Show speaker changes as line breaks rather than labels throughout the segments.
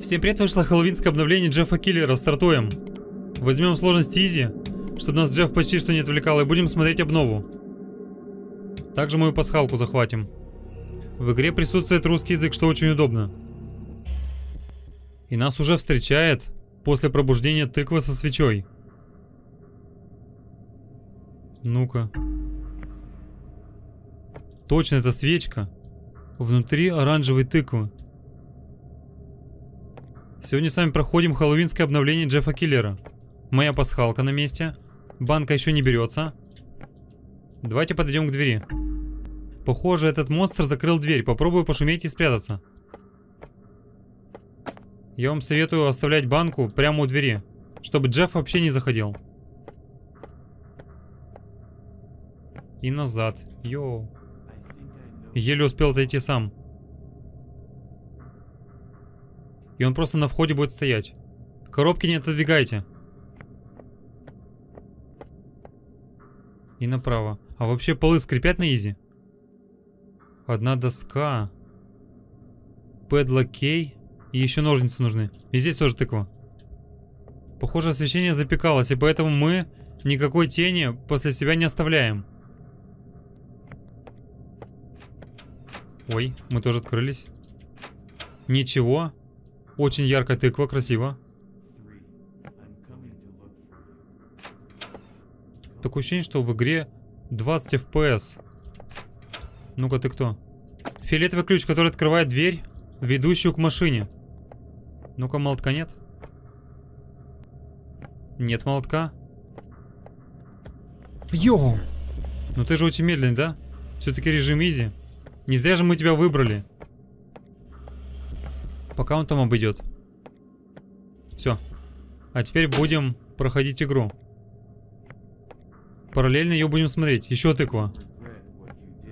Всем привет, вышло хэллоуинское обновление Джеффа Киллера, стартуем. Возьмем сложность изи, чтобы нас Джефф почти что не отвлекал, и будем смотреть обнову. Также мою пасхалку захватим. В игре присутствует русский язык, что очень удобно. И нас уже встречает после пробуждения тыква со свечой. Ну-ка. Точно, это свечка. Внутри оранжевой тыквы. Сегодня с вами проходим хэллоуинское обновление Джеффа Киллера. Моя пасхалка на месте. Банка еще не берется. Давайте подойдем к двери. Похоже, этот монстр закрыл дверь. Попробую пошуметь и спрятаться. Я вам советую оставлять банку прямо у двери, чтобы Джефф вообще не заходил. И назад. Yo. Еле успел отойти сам. И он просто на входе будет стоять. Коробки не отодвигайте. И направо. А вообще полы скрипят на easy? Одна доска. Padlock key. И еще ножницы нужны. И здесь тоже тыква. Похоже, освещение запекалось, и поэтому мы никакой тени после себя не оставляем. Ой, мы тоже открылись. Ничего. Очень яркая тыква, красиво. Такое ощущение, что в игре 20 FPS. Ну-ка, ты кто? Фиолетовый ключ, который открывает дверь, ведущую к машине. Ну-ка, молотка нет? Нет молотка. Йоу! Ну ты же очень медленный, да? Все-таки режим изи. Не зря же мы тебя выбрали. Пока он там обойдет. Все. А теперь будем проходить игру. Параллельно ее будем смотреть. Еще тыква.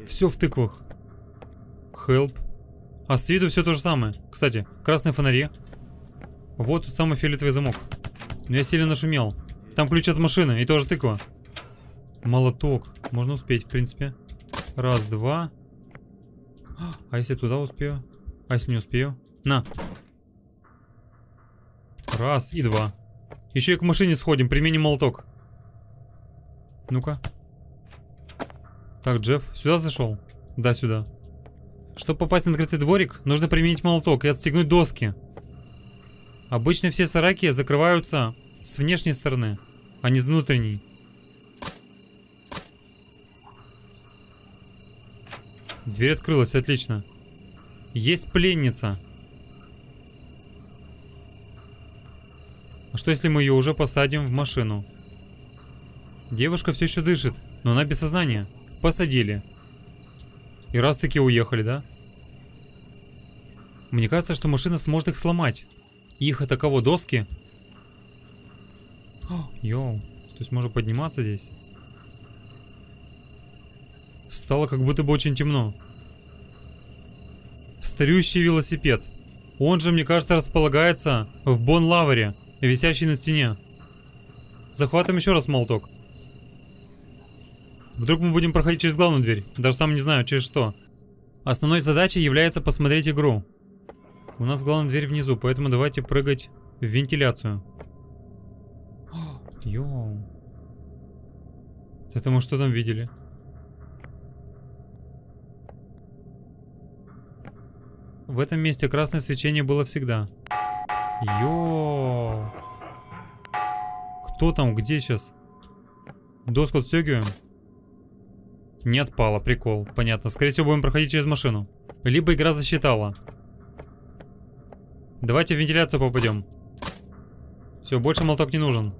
Все в тыквах. Help. А с виду все то же самое. Кстати, красные фонари. Вот тут самый фиолетовый замок. Но я сильно нашумел. Там ключ от машины и тоже тыква. Молоток. Можно успеть, в принципе. Раз, два. А если туда успею? А если не успею? На. Раз и два. Еще и к машине сходим, применим молоток. Ну-ка. Так, Джефф, сюда зашел? Да, сюда. Чтобы попасть на открытый дворик, нужно применить молоток и отстегнуть доски. Обычно все сараки закрываются с внешней стороны, а не с внутренней. Дверь открылась, отлично. Есть пленница. А что если мы ее уже посадим в машину? Девушка все еще дышит, но она без сознания. Посадили. И раз таки уехали, да? Мне кажется, что машина сможет их сломать. Их это кого, доски? О, yo. То есть можно подниматься здесь? Стало как будто бы очень темно. Старющий велосипед. Он же, мне кажется, располагается в Бон-Лавере висящий на стене. Захватываем еще раз молоток. Вдруг мы будем проходить через главную дверь. Даже сам не знаю, через что. Основной задачей является посмотреть игру. У нас главная дверь внизу, поэтому давайте прыгать в вентиляцию. Йоу. Это мы что там видели? В этом месте красное свечение было всегда. Йоу. Кто там? Где сейчас? Доску отстегиваем. Не отпала, прикол. Понятно. Скорее всего, будем проходить через машину. Либо игра засчитала. Давайте в вентиляцию попадем. Все, больше молоток не нужен.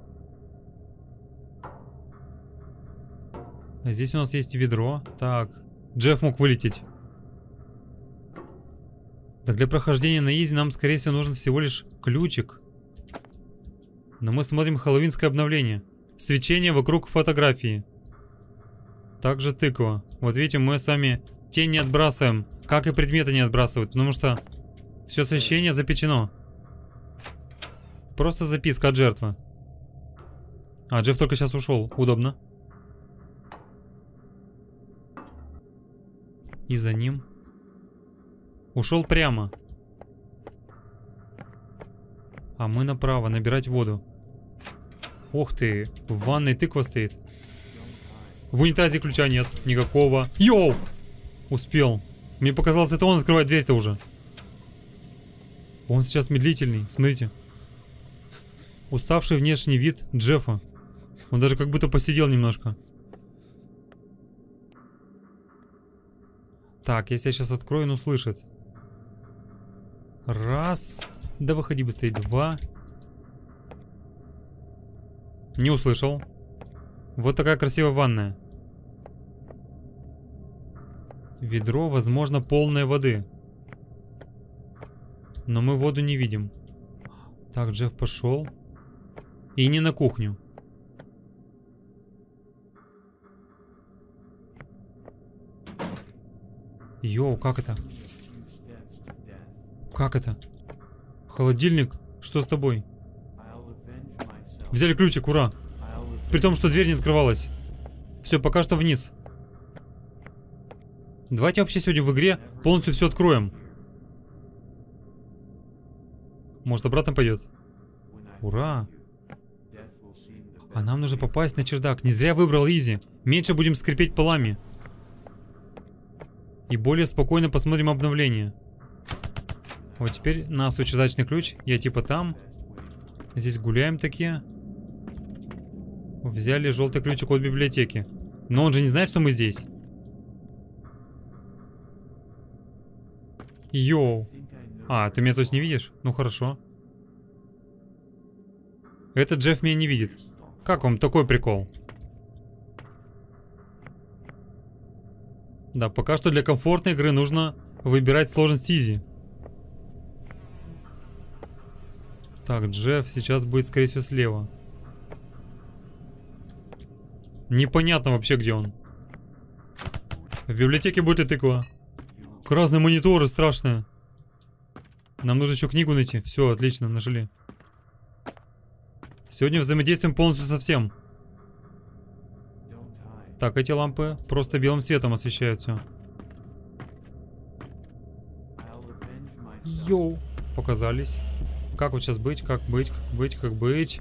Здесь у нас есть ведро. Так. Джефф мог вылететь. Так для прохождения на изи нам, скорее всего, нужен всего лишь ключик. Но мы смотрим хэллоуинское обновление. Свечение вокруг фотографии. Также тыква. Вот видите, мы сами тень не отбрасываем, как и предметы не отбрасывают, потому что все освещение запечено. Просто записка от жертвы. А, Джефф только сейчас ушел. Удобно. И за ним Ушел прямо. А мы направо, набирать воду. Ух ты, в ванной тыква стоит. В унитазе ключа нет, никакого. Йоу! Успел. Мне показалось, это он открывает дверь-то уже. Он сейчас медлительный, смотрите. Уставший внешний вид Джеффа. Он даже как будто посидел немножко. Так, если я сейчас открою, он услышит. Раз. Да выходи быстрее. Два. Не услышал. Вот такая красивая ванная. Ведро, возможно, полное воды. Но мы воду не видим. Так, Джефф пошел. И не на кухню. Йоу, как это? Как это? Холодильник? Что с тобой? Взяли ключик, ура! При том, что дверь не открывалась. Все, пока что вниз. Давайте вообще сегодня в игре полностью все откроем. Может обратно пойдет? Ура! А нам нужно попасть на чердак. Не зря выбрал Изи. Меньше будем скрипеть полами. И более спокойно посмотрим обновление. Вот теперь на свой чердачный ключ. Я типа там. Здесь гуляем такие. Взяли желтый ключик от библиотеки. Но он же не знает, что мы здесь. Йоу. А, ты меня то есть не видишь? Ну хорошо. Этот Джефф меня не видит. Как вам такой прикол? Да, пока что для комфортной игры нужно выбирать сложность изи. Так, Джефф сейчас будет, скорее всего, слева. Непонятно вообще, где он. В библиотеке будет и тыква. Красные мониторы страшные. Нам нужно еще книгу найти. Все, отлично, нашли. Сегодня взаимодействуем полностью со всем. Так, эти лампы просто белым светом освещают все. Йоу, показались. Как вот сейчас быть, как быть, как быть, как быть.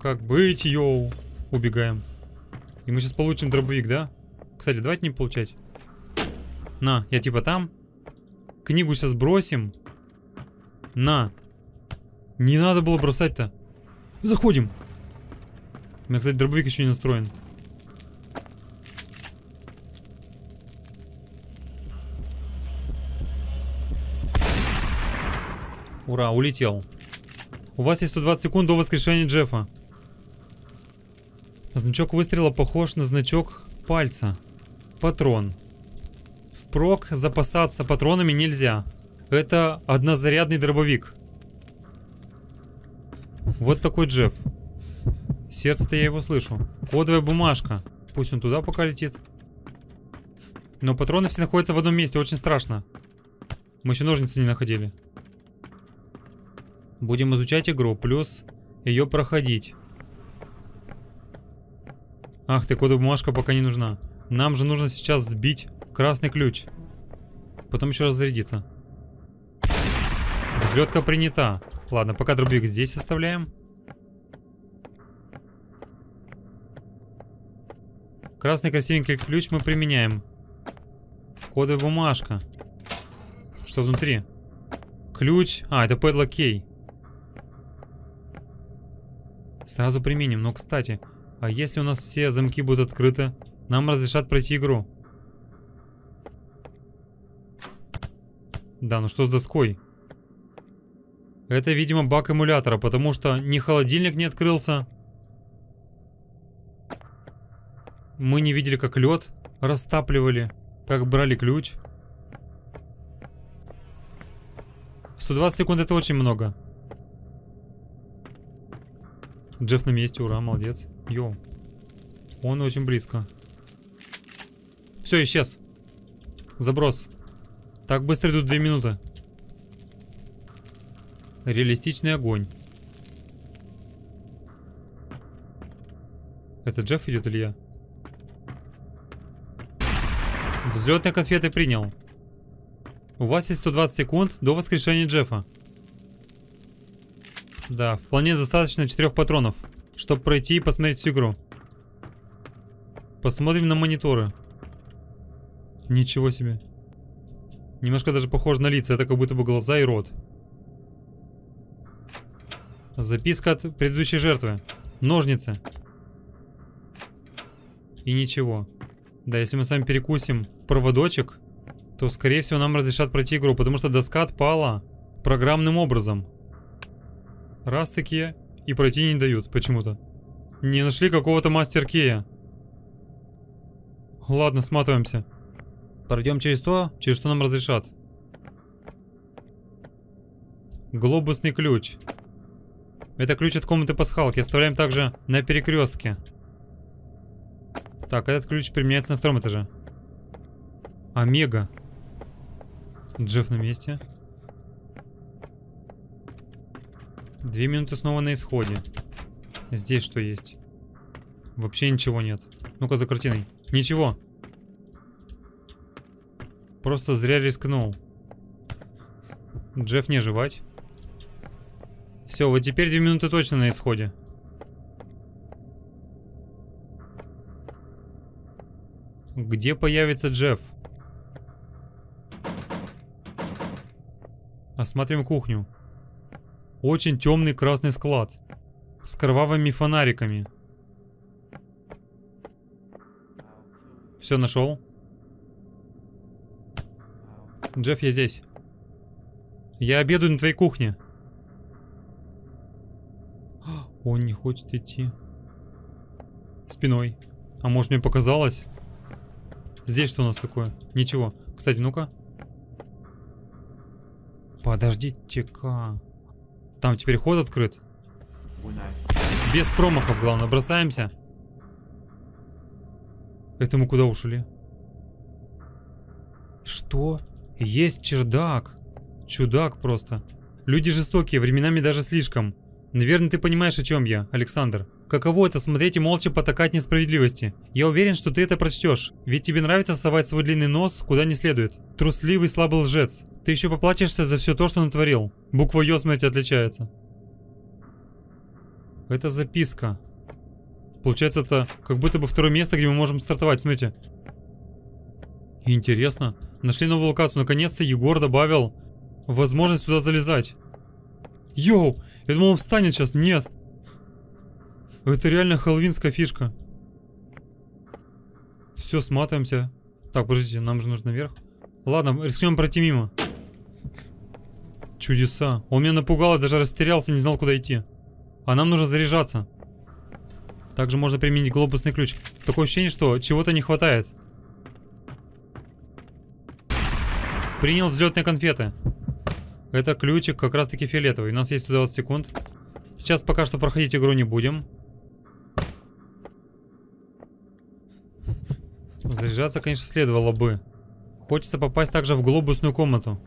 Как быть, йоу. Убегаем. И мы сейчас получим дробовик, да? Кстати, давайте не получать. На, я типа там. Книгу сейчас бросим. На. Не надо было бросать-то. Заходим. У меня, кстати, дробовик еще не настроен. Ура, улетел. У вас есть 120 секунд до воскрешения Джеффа. Значок выстрела похож на значок пальца. Патрон. Впрок запасаться патронами нельзя. Это однозарядный дробовик. Вот такой Джефф. Сердце-то я его слышу. Кодовая бумажка. Пусть он туда пока летит. Но патроны все находятся в одном месте, очень страшно. Мы еще ножницы не находили. Будем изучать игру, плюс ее проходить. Ах ты, кодовая бумажка пока не нужна. Нам же нужно сейчас сбить красный ключ. Потом еще раз зарядиться. Взлетка принята. Ладно, пока дробовик здесь оставляем. Красный красивенький ключ мы применяем. Кодовая бумажка. Что внутри? Ключ. А, это padlock key. Сразу применим. Но, кстати, а если у нас все замки будут открыты, нам разрешат пройти игру. Да, ну что с доской? Это, видимо, баг эмулятора, потому что ни холодильник не открылся. Мы не видели, как лед растапливали, как брали ключ. 120 секунд это очень много. Джефф на месте, ура, молодец. Йоу. Он очень близко. Все, исчез. Заброс. Так быстро идут две минуты. Реалистичный огонь. Это Джефф идет или я? Взлетные конфеты принял. У вас есть 120 секунд до воскрешения Джеффа. Да, вполне достаточно четырех патронов, чтобы пройти и посмотреть всю игру. Посмотрим на мониторы. Ничего себе. Немножко даже похоже на лица, это как будто бы глаза и рот. Записка от предыдущей жертвы. Ножницы. И ничего. Да, если мы с вами перекусим проводочек, то, скорее всего, нам разрешат пройти игру, потому что доска отпала программным образом. Раз такие и пройти не дают почему-то. Не нашли какого-то мастер-кея. Ладно, сматываемся. Пройдем через то, через что нам разрешат. Глобусный ключ. Это ключ от комнаты пасхалки. Оставляем также на перекрестке. Так, этот ключ применяется на втором этаже. Омега. Джефф на месте. Две минуты снова на исходе. Здесь что есть? Вообще ничего нет. Ну-ка за картиной. Ничего. Просто зря рискнул. Джефф не жевать. Все, вот теперь две минуты точно на исходе. Где появится Джефф? Осмотрим кухню. Очень темный красный склад. С кровавыми фонариками. Все нашел? Джефф, я здесь. Я обедаю на твоей кухне. Он не хочет идти. Спиной. А может мне показалось? Здесь что у нас такое? Ничего. Кстати, ну-ка. Подождите-ка. Там теперь ход открыт. Без промахов, главное. Бросаемся. Это мы куда ушли? Что? Есть чердак. Чудак просто. Люди жестокие, временами даже слишком. Наверное, ты понимаешь, о чем я, Александр. Каково это смотреть и молча потакать несправедливости? Я уверен, что ты это прочтешь. Ведь тебе нравится совать свой длинный нос куда не следует. Трусливый слабый лжец. Ты еще поплатишься за все то, что натворил. Буква Ё, смотрите, отличается. Это записка. Получается, это как будто бы второе место, где мы можем стартовать. Смотрите. Интересно. Нашли новую локацию. Наконец-то Егор добавил возможность сюда залезать. Йоу! Я думал, он встанет сейчас. Нет. Это реально хэллоуинская фишка. Все, сматываемся. Так, подождите, нам же нужно наверх. Ладно, рискнем пройти мимо. Чудеса. Он меня напугал, я даже растерялся, не знал, куда идти. А нам нужно заряжаться. Также можно применить глобусный ключ. Такое ощущение, что чего-то не хватает. Принял взлетные конфеты. Это ключик как раз таки фиолетовый. У нас есть 120 секунд. Сейчас пока что проходить игру не будем. Заряжаться, конечно, следовало бы. Хочется попасть также в глобусную комнату.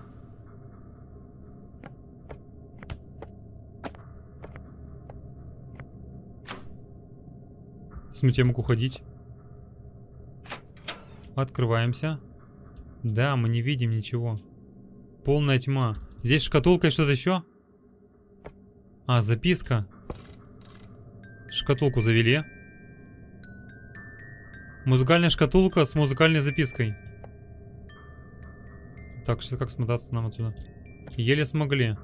Смотрите, я могу ходить. Открываемся. Да, мы не видим ничего. Полная тьма. Здесь шкатулка и что-то еще? А, записка. Шкатулку завели. Музыкальная шкатулка с музыкальной запиской. Так, сейчас как смотаться нам отсюда? Еле смогли.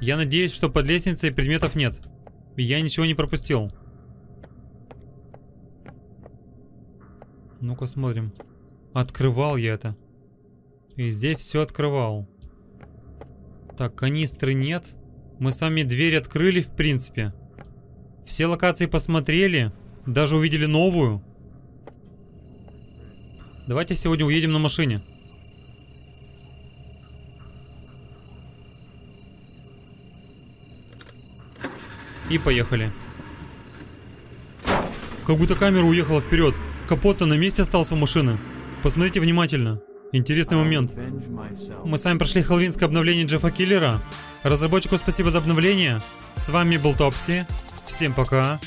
Я надеюсь, что под лестницей предметов нет. Я ничего не пропустил. Ну-ка смотрим. Открывал я это. И здесь все открывал. Так, канистры нет. Мы с вами дверь открыли, в принципе. Все локации посмотрели. Даже увидели новую. Давайте сегодня уедем на машине. И поехали. Как будто камера уехала вперед. Капот-то на месте остался у машины. Посмотрите внимательно. Интересный момент. Мы с вами прошли хэллоуинское обновление Джеффа Киллера. Разработчику спасибо за обновление. С вами был Топси. Всем пока.